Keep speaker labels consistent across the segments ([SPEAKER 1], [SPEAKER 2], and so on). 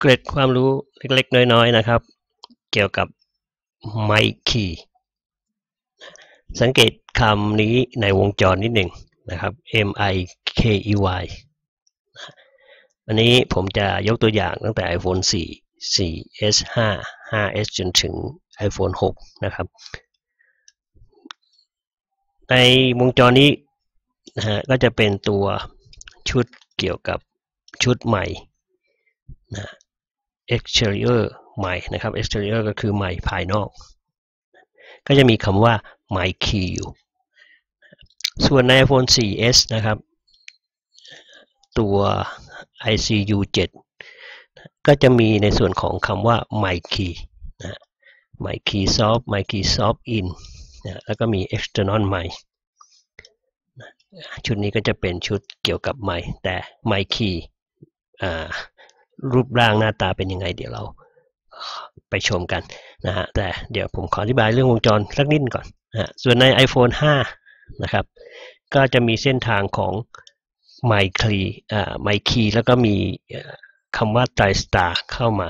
[SPEAKER 1] เกร็ดความรู้เล็กๆ น้อยๆ นะครับ เกี่ยวกับไมคีสังเกตคำนี้ในวงจรนิดหนึ่งนะครับ M I K E Y อันนี้ผมจะยกตัวอย่างตั้งแต่ iPhone 4 4S 5 5S จนถึง iPhone 6 นะครับ ในวงจรนี้นะฮะก็จะเป็นตัวชุดเกี่ยวกับชุดใหม่นะ exterior ใหม่นะครับ exterior ก็คือใหม่ภายนอก ก็จะมีคำว่า my key อยู่ ส่วนใน iPhone 4S นะครับ ตัว ICU 7 ก็จะมีในส่วนของคำว่า my key นะ my key soft my key soft in นะแล้วก็มี external mic ชุดนี้ก็จะเป็นชุดเกี่ยวกับไมค์แต่ไมค์คีย์ รูปร่างหน้าตาเป็นยังไง เดี๋ยวเราไปชมกันนะฮะแต่เดี๋ยวผมขออธิบายเรื่องวงจรสักนิดก่อนนะส่วนใน iPhone 5 นะครับ ก็จะมีเส้นทางของไมค์คีย์ไมค์คีแล้วก็มีคำว่าไตสตาร์เข้ามา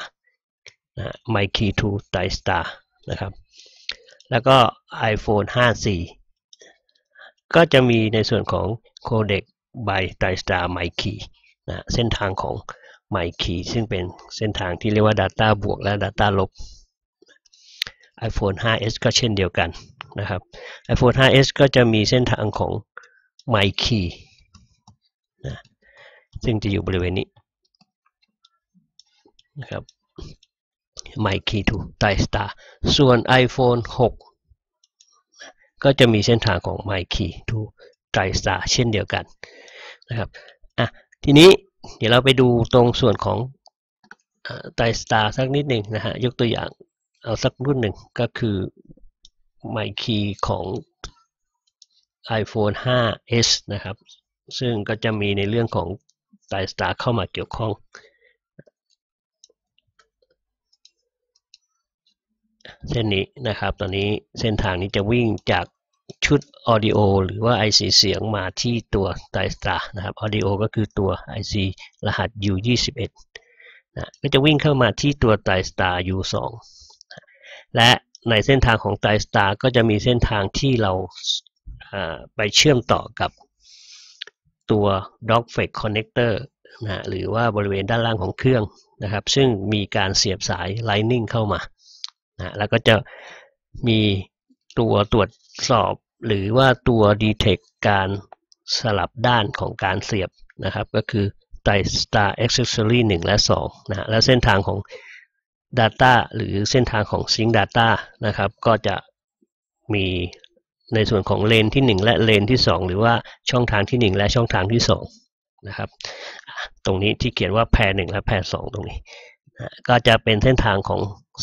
[SPEAKER 1] ไมค์คีทูไตสตาร์นะครับ แล้วก็ iPhone 5C ก็จะมีในส่วนของโคเด็กไบไตสตาร์ไมคีนะเส้นทางของ ไมคีซึ่งเป็นเส้นทางที่เรียกว่า Data บวกและ Data ลบ iPhone 5s ก็เช่นเดียวกันนะครับ iPhone 5s ก็จะมีเส้นทางของไมคีนะซึ่งจะอยู่บริเวณนี้นะครับไมคีทูไตรสตาร์ส่วน iPhone 6 ก็จะมีเส้นทางของ My Key to TriStar เช่นเดียวกันนะครับอะทีนี้ เดี๋ยวเราไปดูตรงส่วนของ TriStar สักนิดหนึ่งนะฮะ ยกตัวอย่างเอาสักรุ่นหนึ่งก็คือ My Key ของ iPhone 5s นะครับ ซึ่งก็จะมีในเรื่องของ TriStar เข้ามาเกี่ยวข้อง เส้นนี้นะครับ ตอนนี้เส้นทางนี้จะวิ่งจาก ชุด Audio หรือว่า IC เสียงมาที่ตัว d i s t a นะครับ Audio ก็คือตัว IC รหัส U21 นะก็จะวิ่งเข้ามาที่ตัว d i s t a U2 และในเส้นทางของ d i s t a ก็จะมีเส้นทางที่เราไปเชื่อมต่อกับตัว Dogfake Connector นะหรือว่าบริเวณด้านล่างของเครื่องนะครับ ซึ่งมีการเสียบสาย Lightning เข้ามานะแล้วก็จะมีตัวตรวจ สอบหรือว่าตัว detect การสลับด้านของการเสียบนะครับ ก็คือไต star accessory 1 และ2นะและเส้นทางของ data หรือเส้นทางของ sync data นะครับ ก็จะมีในส่วนของเลนที่ 1 และเลนที่ 2 หรือว่าช่องทางที่ 1 และช่องทางที่2นะครับ ตรงนี้ที่เขียนว่าแพร1และแพร2ตรงนี้ ก็จะเป็นเส้นทางของ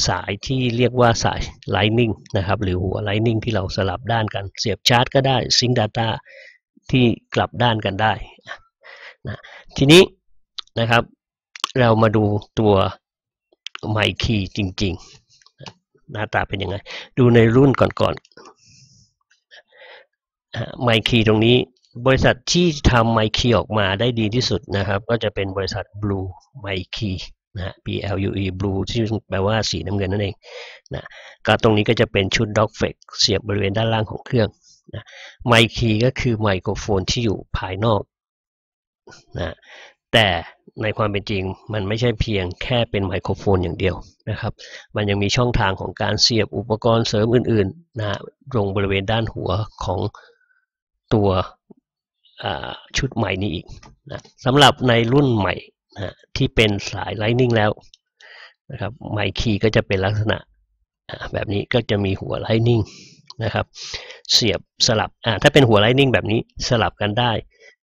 [SPEAKER 1] สายที่เรียกว่าสาย Lightning นะครับหรือหัว Lightning ที่เราสลับด้านกันเสียบชาร์จก็ได้ Sync Data ที่กลับด้านกันได้นะทีนี้นะครับ เรามาดูตัวไมค์คีจริง ๆ หน้าตาเป็นยังไง ดูในรุ่นก่อนๆไมค์คีตรงนี้บริษัทที่ทำไมค์คีออกมาได้ดีที่สุดนะครับ ก็จะเป็นบริษัท Blue ไมค์คี นะ B L U E blue ที่แปลว่าสีน้ำเงินนั่นเองนะก็ตรงนี้ก็จะเป็นชุด dog f a c เสียบบริเวณด้านล่างของเครื่องนะไมค์คีก็คือไมโครโฟนที่อยู่ภายนอกนะแต่ในความเป็นจริงมันไม่ใช่เพียงแค่เป็นไมโครโฟนอย่างเดียวนะครับ มันยังมีช่องทางของการเสียบอุปกรณ์เสริมอื่นๆนะตรงบริเวณด้านหัวของตัวชุดใหม่นี้อีกนะสำหรับในรุ่นใหม่ นะที่เป็นสาย Lightning แล้วนะครับไมค์คีก็จะเป็นลักษณะแบบนี้ก็จะมีหัว Lightning นะครับ เสียบสลับถ้าเป็นหัว Lightning แบบนี้สลับกันได้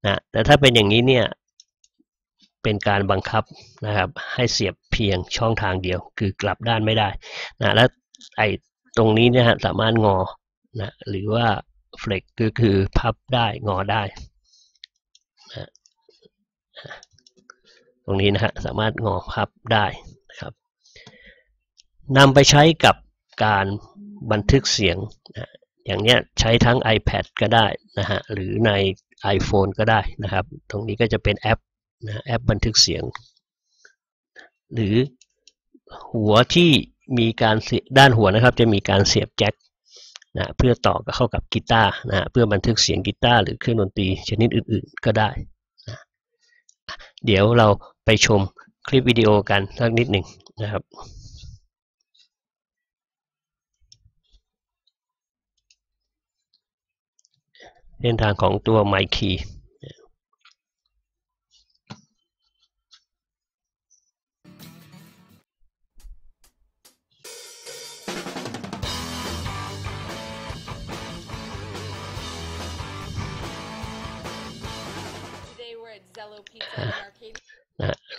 [SPEAKER 1] นะแต่ถ้าเป็นอย่างนี้เนี่ยเป็นการบังคับนะครับ ให้เสียบเพียงช่องทางเดียว คือกลับด้านไม่ได้นะแล้วไอตรงนี้เนี่ยสามารถงอนะหรือว่าเฟล็กก็คือพับได้งอได้นะ ตรงนี้นะฮะสามารถงอพับได้นะครับนำไปใช้กับการบันทึกเสียงนะอย่างเนี้ยใช้ทั้ง iPad ก็ได้นะฮะหรือใน iPhone ก็ได้นะครับ ตรงนี้ก็จะเป็นแอปนะแอปบันทึกเสียง หรือหัวที่มีการด้านหัวนะครับจะมีการเสียบแจ็คนะเพื่อต่อเข้ากับกีตาร์นะเพื่อบันทึกเสียงกีตาร์หรือเครื่องดนตรีชนิดอื่น ๆ ก็ได้ เดี๋ยวเราไปชมคลิปวิดีโอกันสักนิดหนึ่งนะครับเส้นทางของตัวไมค์คี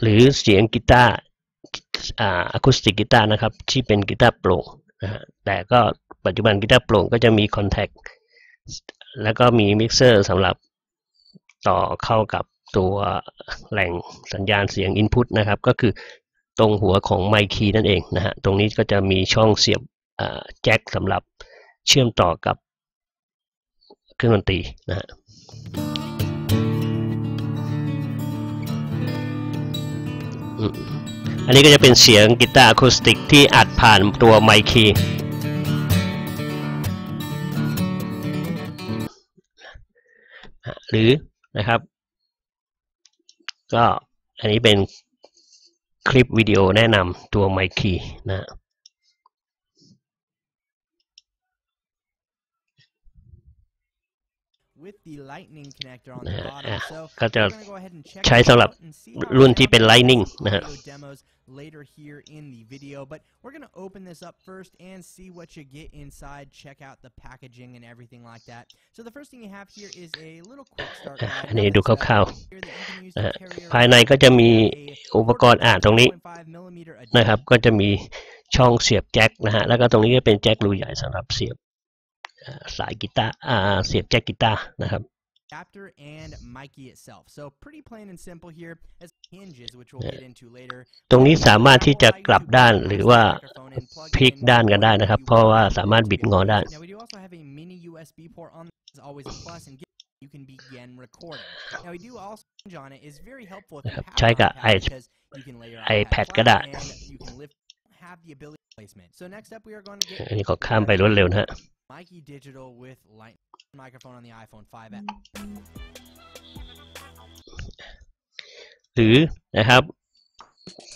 [SPEAKER 1] หรือเสียงกีตาร์อะคูสติกกีตาร์นะครับ ที่เป็นกีตาร์โปร่งนะฮะแต่ก็ปัจจุบันกีตาร์โปร่งก็จะมี contact แล้วก็มีมิกเซอร์สำหรับต่อเข้ากับตัวแหล่งสัญญาณเสียง Input นะครับ ก็คือตรงหัวของ MIKEY นั่นเองนะฮะตรงนี้ก็จะมีช่องเสียบแจ็คสำหรับเชื่อมต่อกับเครื่องดนตรีนะฮะ อันนี้ก็จะเป็นเสียงกีตาร์อะคูสติกที่อัดผ่านตัวไมค์คีหรือนะครับ ก็อันนี้เป็นคลิปวิดีโอแนะนำตัวไมค์คีนะ
[SPEAKER 2] with the lightning connector on
[SPEAKER 1] นะ
[SPEAKER 2] the
[SPEAKER 1] ฮะ
[SPEAKER 2] bottom.
[SPEAKER 1] อะ
[SPEAKER 2] So
[SPEAKER 1] ก็จะ
[SPEAKER 2] we're gonna go ahead and check
[SPEAKER 1] ใช้
[SPEAKER 2] this
[SPEAKER 1] สำหรับ
[SPEAKER 2] out and see how
[SPEAKER 1] รุ่น
[SPEAKER 2] it
[SPEAKER 1] ที่เป็น
[SPEAKER 2] works.
[SPEAKER 1] Lightning
[SPEAKER 2] We'll
[SPEAKER 1] นะฮะ
[SPEAKER 2] video demos later here in the video, but we're gonna open this up first and see what you get inside. Check out the packaging and everything like that. So the first thing you have here is a little quick start
[SPEAKER 1] อะ
[SPEAKER 2] guide.
[SPEAKER 1] อันนี้ดูคร่าว
[SPEAKER 2] here that you can use
[SPEAKER 1] ๆนะฮะ
[SPEAKER 2] to carry
[SPEAKER 1] ภายในก็จะมี
[SPEAKER 2] a
[SPEAKER 1] อุปกรณ์อ่านตรงนี้
[SPEAKER 2] 4.5 millimeter
[SPEAKER 1] นะครับ ก็จะมีช่องเสียบแจ็คนะฮะ แล้วก็ตรงนี้ก็เป็นแจ็ครูใหญ่สำหรับเสียบเอ่อ สายกีตาร์อ่าเสียบแจ็คกีตาร์นะครับ
[SPEAKER 2] adapter and Mikey itself. So pretty plain and simple here as hinges, which we'll get into later.
[SPEAKER 1] ตรงนี้สามารถที่จะกลับด้านหรือว่าพลิกด้านกันได้นะครับ เพราะว่าสามารถบิดงอได้
[SPEAKER 2] Now we do also have a mini USB port on this, is always a plus and you can begin recording. Now we do also on it is very helpful if you
[SPEAKER 1] นะครับ
[SPEAKER 2] have
[SPEAKER 1] ใช้กับ
[SPEAKER 2] an
[SPEAKER 1] i-
[SPEAKER 2] iPad because you can lay your
[SPEAKER 1] iPad
[SPEAKER 2] flat
[SPEAKER 1] ก็ได้
[SPEAKER 2] and you can lift have the ability placement. So next up we are going to get
[SPEAKER 1] อันนี้ขอข้ามไปรวดเร็วนะฮะ
[SPEAKER 2] Mikey Digital with light microphone on the iPhone 5S.
[SPEAKER 1] หรือนะครับ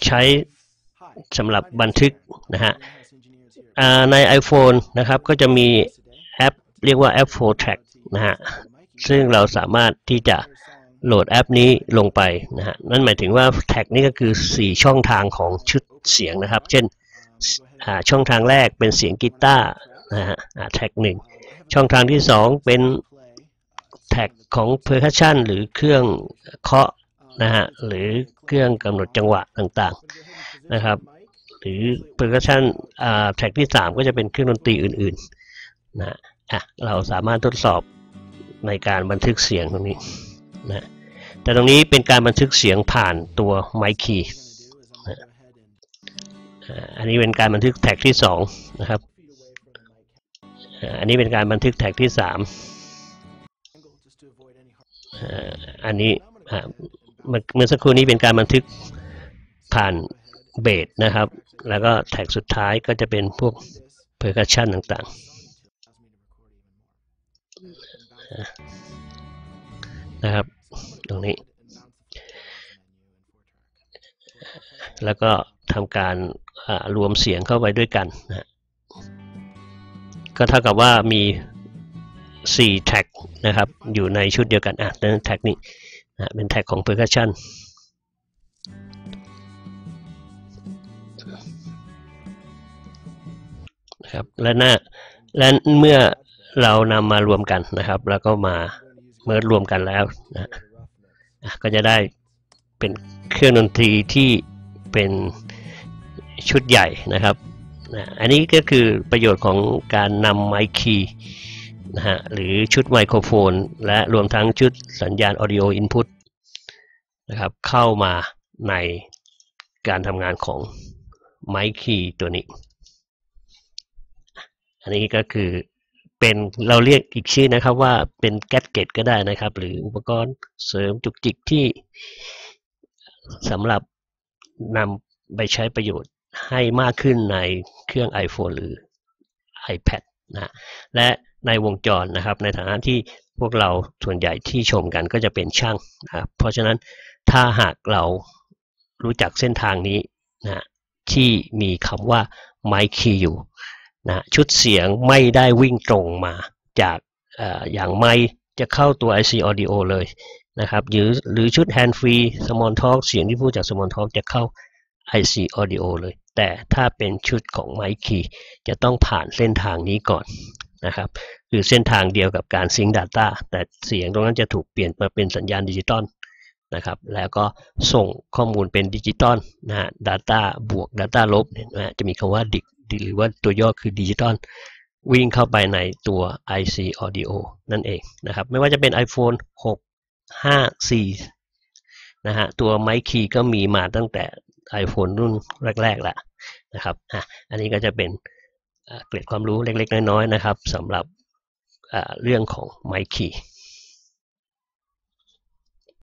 [SPEAKER 1] ใช้สำหรับบันทึกนะฮะใน iPhone นะครับก็จะมีแอปเรียกว่าแอป4 Track นะฮะซึ่งเราสามารถที่จะโหลดแอปนี้ลงไปนะฮะนั่นหมายถึงว่าแท็กนี้ก็คือ 4 ช่องทางของชุดเสียงนะครับ เช่นช่องทางแรกเป็นเสียงกีตาร์ นะฮะแท็กหนึ่งช่องทางที่2เป็นtrack ของ percussion หรือเครื่องเคาะนะฮะหรือเครื่องกำหนดจังหวะต่างๆนะครับหรือ percussion อ่า track ที่ 3 ก็จะเป็นเครื่องดนตรีอื่นๆนะอะเราสามารถทดสอบในการบันทึกเสียงตรงนี้นะแต่ตรงนี้เป็นการบันทึกเสียงผ่านตัว MIKEY นะอันนี้เป็นการบันทึก track ที่2นะครับ อันนี้เป็นการบันทึกแท็กที่3อ่าอันนี้เมื่อสักครู่นี้เป็นการบันทึกผ่านเบสนะครับ แล้วก็แท็กสุดท้ายก็จะเป็นพวก percussion ต่างๆนะครับ ตรงนี้ แล้วก็ทำการรวมเสียงเข้าไปด้วยกันนะ ก็เท่ากับว่ามี 4 แท็กนะครับ อยู่ในชุดเดียวกันอะนั่นแท็กนี้นะเป็นแท็กของ percussion นะครับและหน้าและเมื่อเรานำมารวมกันนะครับ แล้วก็มาเมื่อรวมกันแล้วนะก็จะได้เป็นเครื่องดนตรีที่เป็นชุดใหญ่นะครับ นะอันนี้ก็คือประโยชน์ของการนำไมค์คีนะฮะหรือชุดไมโครโฟน และรวมทั้งชุดสัญญาณ Audio Input นะครับเข้ามาในการทำงานของไมค์คีตัวนี้ อันนี้ก็คือเป็นเราเรียกอีกชื่อนะครับว่าเป็นแกดเกตก็ได้นะครับ หรืออุปกรณ์เสริมจุกจิกที่สำหรับนำไปใช้ประโยชน์ ให้มากขึ้นในเครื่อง iPhone หรือ iPad นะและในวงจรนะครับ ในฐานะที่พวกเราส่วนใหญ่ที่ชมกันก็จะเป็นช่างนะครับเพราะฉะนั้นถ้าหากเรารู้จักเส้นทางนี้นะที่มีคำว่า Mic Key อยู่นะชุดเสียงไม่ได้วิ่งตรงมาจากออย่างไมค์จะเข้าตัว IC Audio เลยนะครับหรือหรือชุด Hand Free Small Talk เสียงที่พูดจาก Small Talk จะเข้า IC Audio เลย แต่ถ้าเป็นชุดของ Mic Key จะต้องผ่านเส้นทางนี้ก่อนนะครับคือเส้นทางเดียวกับการซิง Data แต่เสียงตรงนั้นจะถูกเปลี่ยนมาเป็นสัญญาณดิจิตอลนะครับแล้วก็ส่งข้อมูลเป็นดิจิตอลนะฮะ Data บวก Data ลบเนี่ยนะฮะจะมีคำว่าดิหรือว่าตัวย่อคือดิจิตอลวิ่งเข้าไปในตัว IC Audio นั่นเองนะครับไม่ว่าจะเป็น iPhone 6 5 4นะฮะตัว Mic Key ก็มีมาตั้งแต่ iPhone รุ่นแรกๆแล้วนะครับอะอันนี้ก็จะเป็นเกร็ดความรู้เล็กๆ น้อยๆนะครับสำหรับเรื่องของไมค์คี